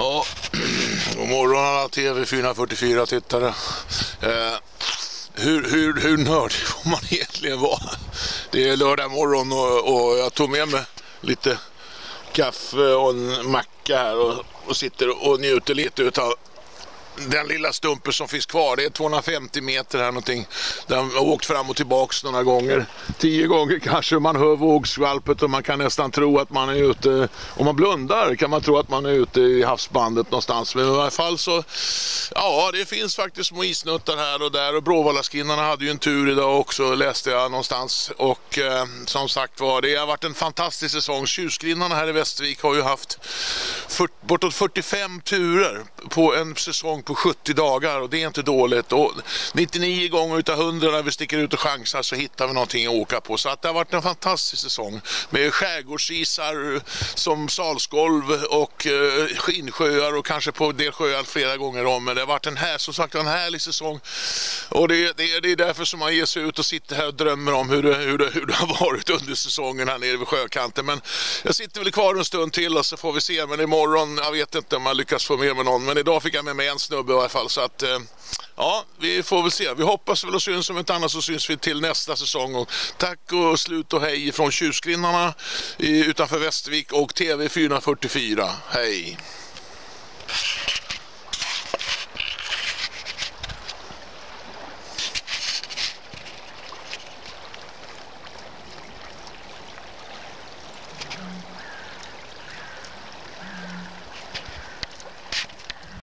Ja, god morgon alla TV 444 tittare. Eh, hur, hur, hur nördig får man egentligen vara? Det är lördag morgon och, och jag tog med mig lite kaffe och en macka här och, och sitter och njuter lite utav den lilla stumpen som finns kvar, det är 250 meter här någonting. Den har åkt fram och tillbaks några gånger. Tio gånger kanske man hör vågskvalpet och man kan nästan tro att man är ute, om man blundar kan man tro att man är ute i havsbandet någonstans. Men i alla fall så, ja det finns faktiskt små isnuttar här och där och Bråvallaskinnarna hade ju en tur idag också läste jag någonstans. Och eh, som sagt var, det har varit en fantastisk säsong. Tjusgrinnarna här i Västervik har ju haft 40, bortåt 45 turer på en säsong på 70 dagar och det är inte dåligt. Och 99 gånger utav 100 när vi sticker ut och chansar så hittar vi någonting att åka på. Så att det har varit en fantastisk säsong med skärgårdsisar som salsgolv och eh, skinnsjöar och kanske på del sjöar flera gånger om. Men det har varit en, här, som sagt, en härlig säsong och det, det, det är därför som man ger sig ut och sitter här och drömmer om hur det, hur det, hur det har varit under säsongen här nere vid sjökanten. Men jag sitter väl kvar en stund till och så får vi se. Men imorgon, jag vet inte om man lyckas få med mig någon, men idag fick jag med mig en snubbe i alla fall. Så att, eh, ja, vi får väl se. Vi hoppas väl och syns. Om inte annat så syns vi till nästa säsong. Och tack och slut och hej från Tjusgrinnarna utanför Västervik och TV 444. Hej!